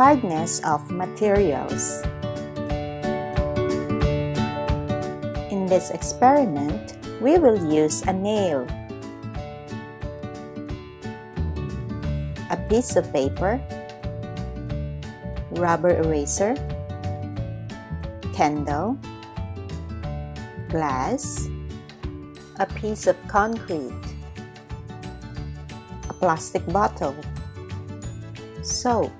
Hardness of materials. In this experiment, we will use a nail, a piece of paper, rubber eraser, candle, glass, a piece of concrete, a plastic bottle, soap,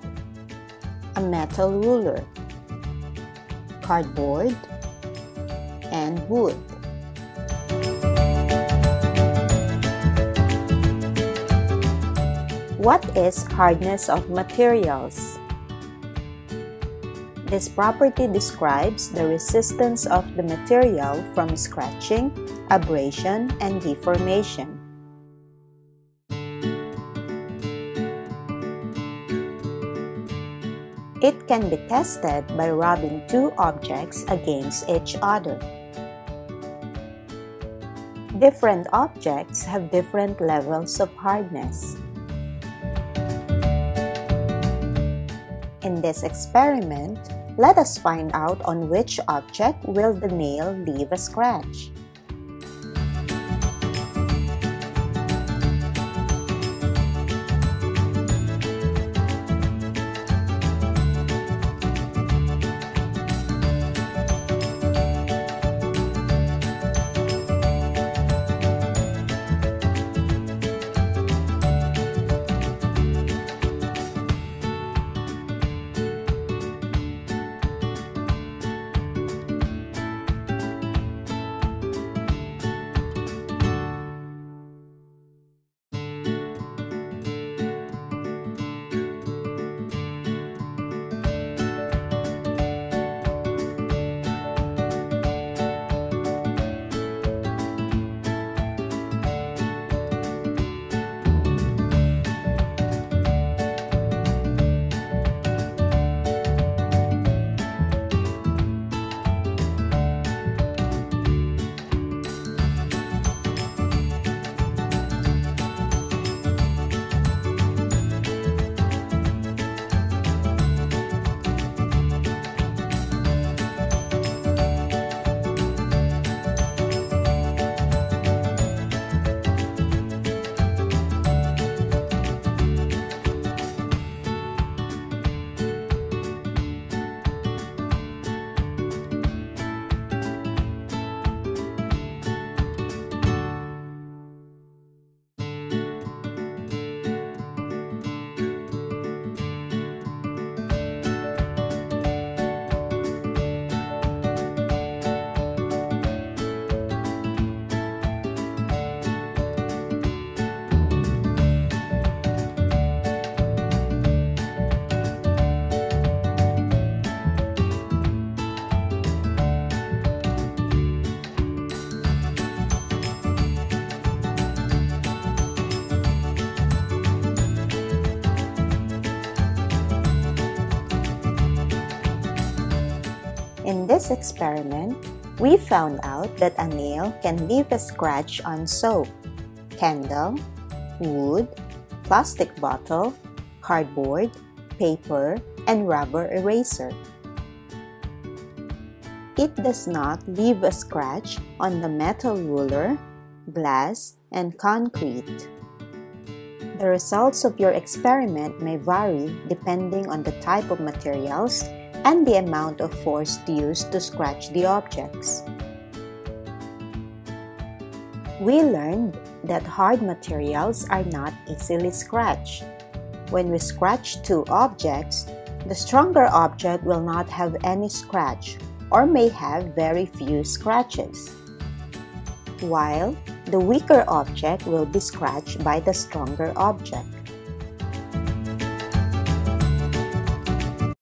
a metal ruler, cardboard, and wood. What is hardness of materials? This property describes the resistance of the material from scratching, abrasion, and deformation. It can be tested by rubbing two objects against each other. Different objects have different levels of hardness. In this experiment, let us find out on which object will the nail leave a scratch. This experiment, we found out that a nail can leave a scratch on soap, candle, wood, plastic bottle, cardboard, paper, and rubber eraser. It does not leave a scratch on the metal ruler, glass, and concrete. The results of your experiment may vary depending on the type of materials and the amount of force used to scratch the objects. We learned that hard materials are not easily scratched. When we scratch two objects, the stronger object will not have any scratch or may have very few scratches, while the weaker object will be scratched by the stronger object.